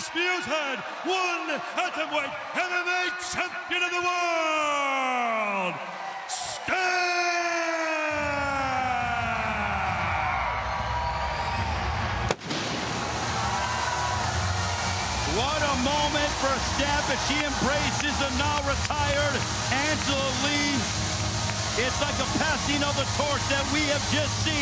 undisputed one atomweight MMA champion of the world, Stamp! What a moment for Stamp as she embraces the now retired Angela Lee. It's like a passing of the torch that we have just seen